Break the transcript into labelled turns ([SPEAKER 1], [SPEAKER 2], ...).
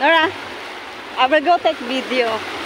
[SPEAKER 1] Nora, I will go take video.